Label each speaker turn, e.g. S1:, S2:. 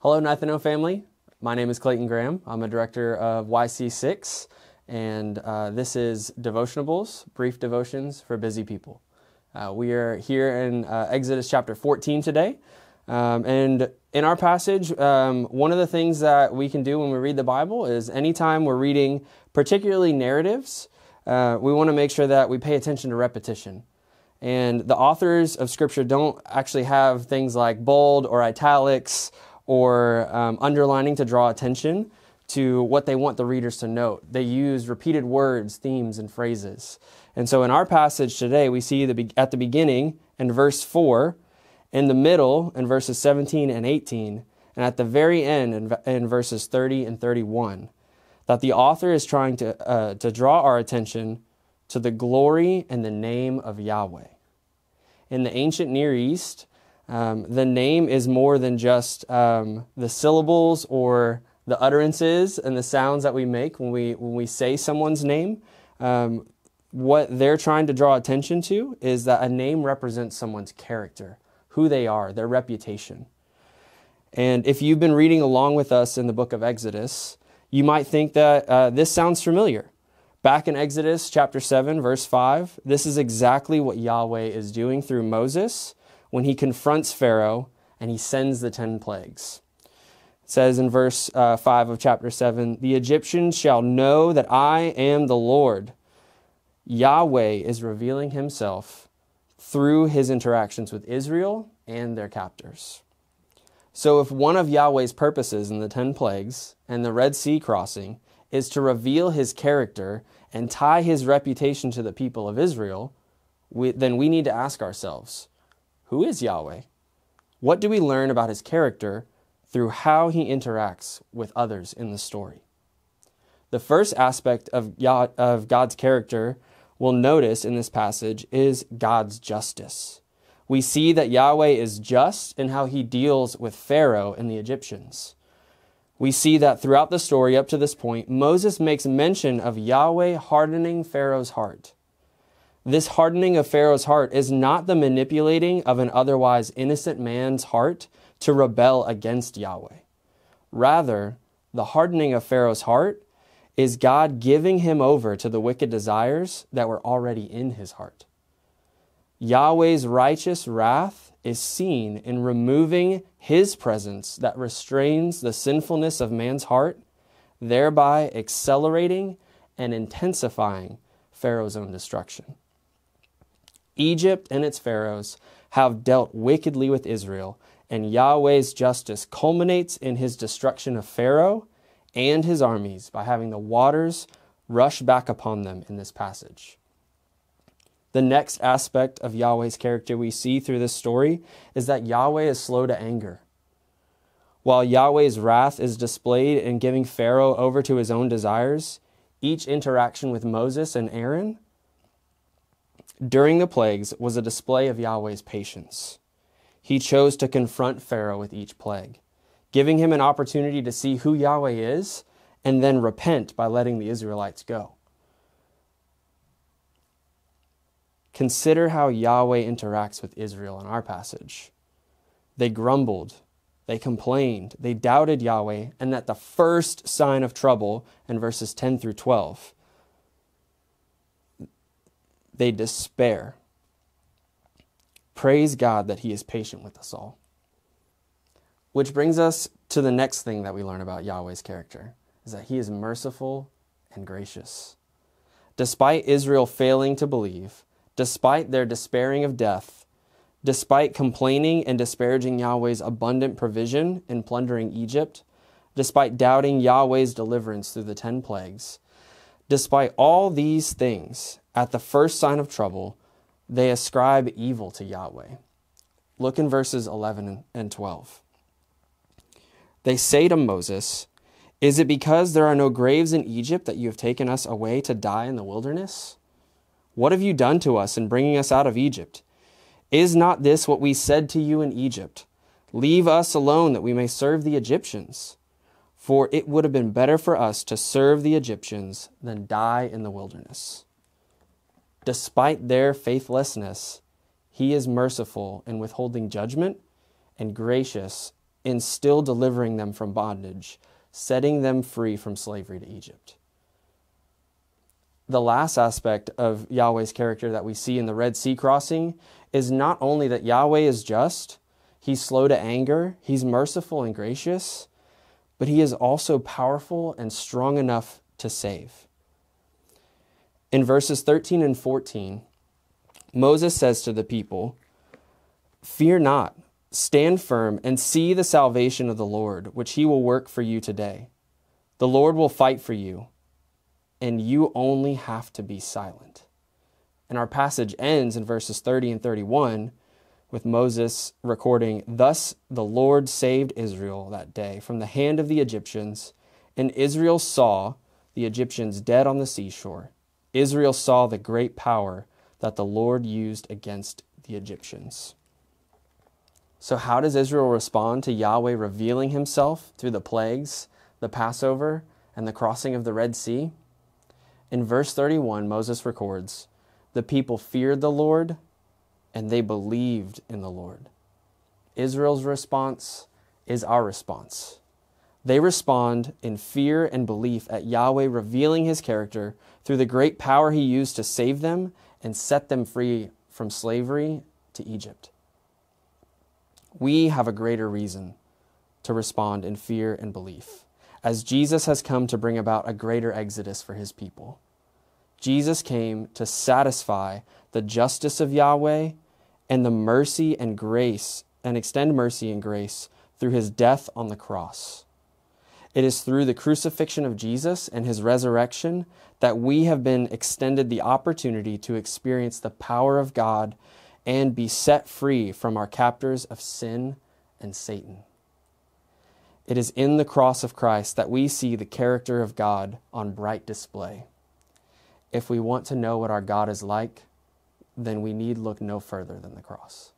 S1: Hello, Ninth & O family. My name is Clayton Graham. I'm a director of YC6, and uh, this is Devotionables, brief devotions for busy people. Uh, we are here in uh, Exodus chapter 14 today. Um, and in our passage, um, one of the things that we can do when we read the Bible is anytime we're reading, particularly narratives, uh, we want to make sure that we pay attention to repetition. And the authors of Scripture don't actually have things like bold or italics or um, underlining to draw attention to what they want the readers to note. They use repeated words, themes, and phrases. And so in our passage today, we see the, at the beginning in verse 4, in the middle in verses 17 and 18, and at the very end in, in verses 30 and 31, that the author is trying to, uh, to draw our attention to the glory and the name of Yahweh. In the ancient Near East, um, the name is more than just um, the syllables or the utterances and the sounds that we make when we, when we say someone's name. Um, what they're trying to draw attention to is that a name represents someone's character, who they are, their reputation. And if you've been reading along with us in the book of Exodus, you might think that uh, this sounds familiar. Back in Exodus chapter 7, verse 5, this is exactly what Yahweh is doing through Moses when he confronts Pharaoh and he sends the ten plagues. It says in verse uh, 5 of chapter 7 The Egyptians shall know that I am the Lord. Yahweh is revealing himself through his interactions with Israel and their captors. So, if one of Yahweh's purposes in the ten plagues and the Red Sea crossing is to reveal his character and tie his reputation to the people of Israel, we, then we need to ask ourselves who is Yahweh? What do we learn about his character through how he interacts with others in the story? The first aspect of, Yah- of God's character we'll notice in this passage is God's justice. We see that Yahweh is just in how he deals with Pharaoh and the Egyptians. We see that throughout the story up to this point, Moses makes mention of Yahweh hardening Pharaoh's heart. This hardening of Pharaoh's heart is not the manipulating of an otherwise innocent man's heart to rebel against Yahweh. Rather, the hardening of Pharaoh's heart is God giving him over to the wicked desires that were already in his heart. Yahweh's righteous wrath is seen in removing his presence that restrains the sinfulness of man's heart, thereby accelerating and intensifying Pharaoh's own destruction. Egypt and its pharaohs have dealt wickedly with Israel, and Yahweh's justice culminates in his destruction of Pharaoh and his armies by having the waters rush back upon them in this passage. The next aspect of Yahweh's character we see through this story is that Yahweh is slow to anger. While Yahweh's wrath is displayed in giving Pharaoh over to his own desires, each interaction with Moses and Aaron during the plagues was a display of Yahweh's patience. He chose to confront Pharaoh with each plague, giving him an opportunity to see who Yahweh is and then repent by letting the Israelites go. Consider how Yahweh interacts with Israel in our passage. They grumbled, they complained, they doubted Yahweh, and at the first sign of trouble in verses 10 through 12, they despair. Praise God that He is patient with us all. Which brings us to the next thing that we learn about Yahweh's character is that He is merciful and gracious. Despite Israel failing to believe, despite their despairing of death, despite complaining and disparaging Yahweh's abundant provision in plundering Egypt, despite doubting Yahweh's deliverance through the ten plagues, despite all these things, at the first sign of trouble, they ascribe evil to Yahweh. Look in verses 11 and 12. They say to Moses, Is it because there are no graves in Egypt that you have taken us away to die in the wilderness? What have you done to us in bringing us out of Egypt? Is not this what we said to you in Egypt? Leave us alone that we may serve the Egyptians. For it would have been better for us to serve the Egyptians than die in the wilderness. Despite their faithlessness, he is merciful in withholding judgment and gracious in still delivering them from bondage, setting them free from slavery to Egypt. The last aspect of Yahweh's character that we see in the Red Sea crossing is not only that Yahweh is just, he's slow to anger, he's merciful and gracious, but he is also powerful and strong enough to save. In verses 13 and 14, Moses says to the people, Fear not, stand firm, and see the salvation of the Lord, which he will work for you today. The Lord will fight for you, and you only have to be silent. And our passage ends in verses 30 and 31 with Moses recording, Thus the Lord saved Israel that day from the hand of the Egyptians, and Israel saw the Egyptians dead on the seashore. Israel saw the great power that the Lord used against the Egyptians. So, how does Israel respond to Yahweh revealing himself through the plagues, the Passover, and the crossing of the Red Sea? In verse 31, Moses records The people feared the Lord and they believed in the Lord. Israel's response is our response. They respond in fear and belief at Yahweh revealing his character through the great power he used to save them and set them free from slavery to Egypt. We have a greater reason to respond in fear and belief, as Jesus has come to bring about a greater exodus for his people. Jesus came to satisfy the justice of Yahweh and the mercy and grace, and extend mercy and grace through his death on the cross. It is through the crucifixion of Jesus and his resurrection that we have been extended the opportunity to experience the power of God and be set free from our captors of sin and Satan. It is in the cross of Christ that we see the character of God on bright display. If we want to know what our God is like, then we need look no further than the cross.